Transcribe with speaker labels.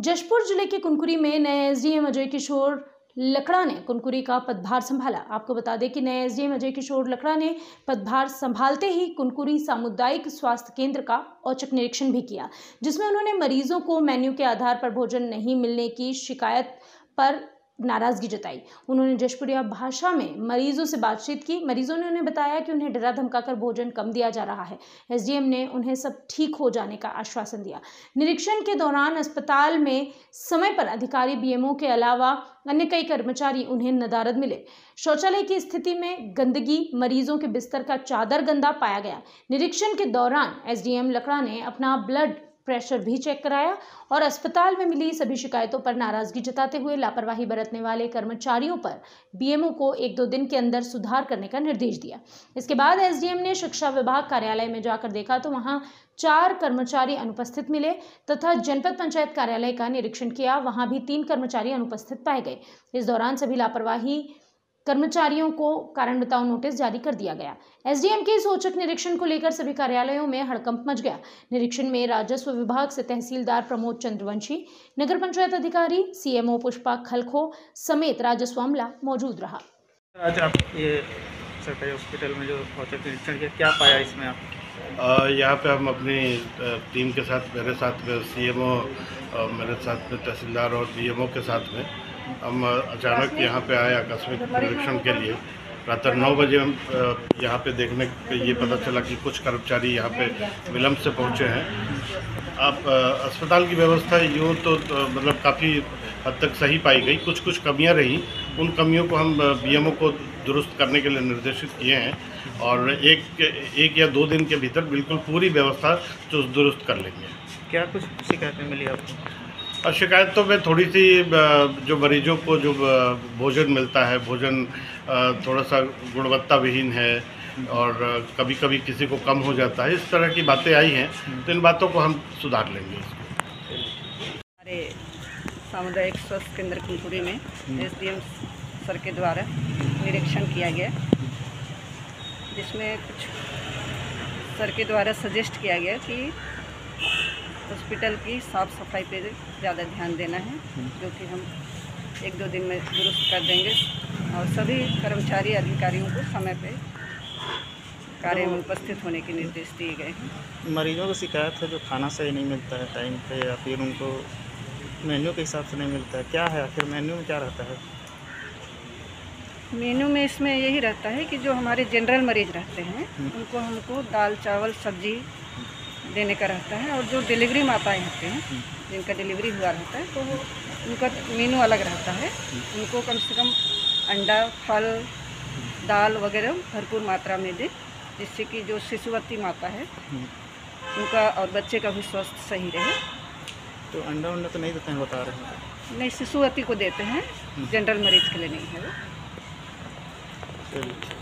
Speaker 1: जशपुर ज़िले के कुनकुरी में नए एसडीएम अजय किशोर लकड़ा ने कुनकुरी का पदभार संभाला। आपको बता दें कि नए एसडीएम अजय किशोर लकड़ा ने पदभार संभालते ही कुनकुरी सामुदायिक स्वास्थ्य केंद्र का औचक निरीक्षण भी किया, जिसमें उन्होंने मरीजों को मेन्यू के आधार पर भोजन नहीं मिलने की शिकायत पर नाराज़गी जताई। उन्होंने जशपुरिया भाषा में मरीजों से बातचीत की। मरीजों ने उन्हें बताया कि उन्हें डरा धमकाकर भोजन कम दिया जा रहा है। एसडीएम ने उन्हें सब ठीक हो जाने का आश्वासन दिया। निरीक्षण के दौरान अस्पताल में समय पर अधिकारी, बीएमओ के अलावा अन्य कई कर्मचारी उन्हें नदारद मिले। शौचालय की स्थिति में गंदगी, मरीजों के बिस्तर का चादर गंदा पाया गया। निरीक्षण के दौरान एसडीएम लकड़ा ने अपना ब्लड प्रेशर भी चेक कराया और अस्पताल में मिली सभी शिकायतों पर नाराज़गी जताते हुए लापरवाही बरतने वाले कर्मचारियों पर बीएमओ को एक दो दिन के अंदर सुधार करने का निर्देश दिया। इसके बाद एसडीएम ने शिक्षा विभाग कार्यालय में जाकर देखा तो वहाँ चार कर्मचारी अनुपस्थित मिले तथा जनपद पंचायत कार्यालय का निरीक्षण किया। वहाँ भी तीन कर्मचारी अनुपस्थित पाए गए। इस दौरान सभी लापरवाही कर्मचारियों को कारण बताओ नोटिस जारी कर दिया गया। एसडीएम के सोचक निरीक्षण को लेकर सभी कार्यालयों में हड़कंप मच गया। निरीक्षण में राजस्व विभाग से तहसीलदार प्रमोद चंद्रवंशी, नगर पंचायत अधिकारी सीएमओ पुष्पा खलखो समेत राजस्व अमला मौजूद रहा।
Speaker 2: आज आप ये सरकारी हॉस्पिटल में जो औचक निरीक्षण किया, क्या पाया इसमें आप?
Speaker 3: यहाँ पे हम अपनी टीम के साथ मेरे साथ में सीएमओ मेरे साथ में तहसीलदार और डीएमओ के साथ में हम अचानक यहाँ पे आए आकस्मिक निरीक्षण के लिए। प्रातः नौ बजे हम यहाँ पे देखने पे ये पता चला कि कुछ कर्मचारी यहाँ पे विलम्ब से पहुँचे हैं। आप अस्पताल की व्यवस्था यूँ तो अ, मतलब काफ़ी हद तक सही पाई गई। कुछ कुछ कमियाँ रहीं उन कमियों को हम बीएमओ को दुरुस्त करने के लिए निर्देशित किए हैं और एक एक या दो दिन के भीतर बिल्कुल पूरी व्यवस्था दुरुस्त कर लेंगे।
Speaker 2: क्या कुछ शिकायतें मिली आपको?
Speaker 3: और शिकायत तो में थोड़ी सी जो मरीजों को जो भोजन मिलता है भोजन थोड़ा सा गुणवत्ता विहीन है और कभी कभी किसी को कम हो जाता है इस तरह की बातें आई हैं तो इन बातों को हम सुधार लेंगे
Speaker 4: सामुदायिक स्वास्थ्य केंद्र कुलपुरी में एसडीएम सर के द्वारा निरीक्षण किया गया। जिसमें कुछ सर के द्वारा सजेस्ट किया गया कि हॉस्पिटल की साफ़ सफ़ाई पे ज़्यादा ध्यान देना है, जो कि हम एक दो दिन में दुरुस्त कर देंगे। और सभी कर्मचारी अधिकारियों को समय पे कार्य में उपस्थित होने के निर्देश दिए गए हैं।
Speaker 2: मरीजों को शिकायत है जो खाना सही नहीं मिलता है, टाइम पे या फिर उनको मेन्यू के हिसाब से नहीं मिलता है। क्या है? आखिर मेन्यू में क्या रहता है?
Speaker 4: मेनू में इसमें यही रहता है कि जो हमारे जनरल मरीज़ रहते हैं उनको हमको दाल चावल सब्ज़ी देने का रहता है और जो डिलीवरी माताएँ होते हैं जिनका डिलीवरी हुआ रहता है तो उनका मेनू अलग रहता है। उनको कम से कम अंडा फल दाल वगैरह भरपूर मात्रा में दे जिससे कि जो शिशुवती माता है उनका और बच्चे का भी स्वास्थ्य सही रहे।
Speaker 2: तो अंडा उंडा तो नहीं देते हैं बता रहे हैं।
Speaker 4: नहीं शिशुवती को देते हैं जनरल मरीज़ के लिए नहीं है वो।
Speaker 2: चलिए।